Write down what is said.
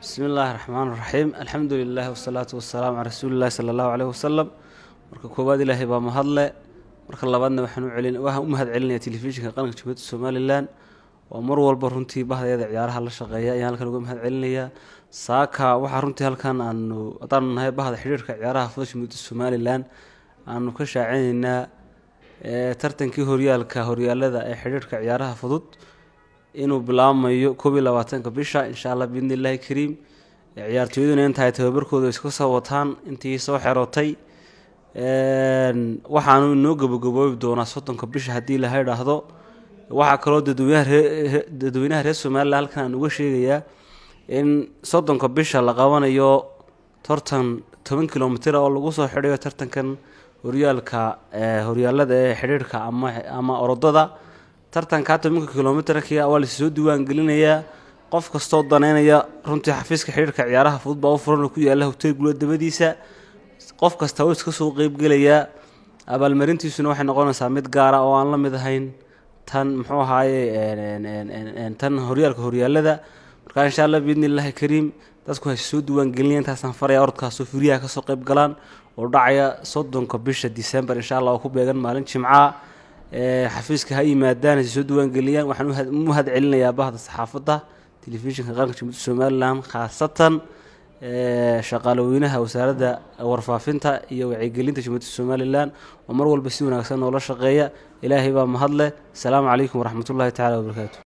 bismi illaahi raxmaan raxiim alxamdu lilahi wasalaatu wasalaamu calaa rasuulillahi sala allahu caleyhi wasalam marka koowaad ilaahay baa mahadle marka labaadna waxaan u mahad celinaya telefishinka qaranka jamhuuriyadda somalilan. Oo mar walba runtii bahdeeda ciyaaraha la shaqeeya ayaan halkan uga mahad celinayaa saaka waxaa runtii halkan aanu haddaanu nahay bahda xidhiirka ciyaaraha fudud jamhuuriyadda somalilan. Aanu ka shaacinaynaa tartankii horyaalka horyaalada ee xidhiirka ciyaaraha fudud inuu bilaabmayo koob iyo labaatanka bisha insha allah biidni illaahi kariim. Ciyaartooyaduna intahay tababarkooda iska soo wataan intii soo xerootay. Waxaanu inoo gabagaboobi doonaa soddonka bisha haddii laha idhaahdo waxaa kaloo dadweynaha reer somalilan halkan aan uga sheegayaa in soddonka bisha la qabanayo tortan toban kilomitr oo lagu soo xidhayo tartankan horyaalka horyaalada ee xidhiirhka ama ama orodada tartankaa tobanka kilomitrki waa la soo diiwaan gelinayaa qof kastoo daneynaya runtii xafiiska xidhiirka ciyaaraha fudud baa u furan ku yaalla hotel gula dabadiisa. Qof kasta oo iska soo qeybgelayaa abaalmarintiisuna waxay noqonaysaa mid gaara oo aan la mid ahayn. Tan muxuu ahaaye tan horyaalka horyaalada. Markaa insha allah biidni illaahi kariim dadku hay soo diiwaan gelinaya intaasaan faraya orodkaasoo furiyaha ka soo qeyb galaan. Oo dhacaya soddonka bisha december insha allah oo ku beegan maalin jimcaha xafiiska ha yimaadaan hay soo diiwaan geliyaan waxaan u mahad celinayaa bahda saxaafadda telefishinka qaranka jamhuuriyadda somalilan khaasatan shaqaalaweynaha wasaaradda warfaafinta iyo wacyigelinta jamhuuriyadda somalilan oo mar walba si wanaagsan noola shaqeeya. Ilaahay baa mahadleh asalaamu calaykum waraxmatullahi tacala wabarakaatu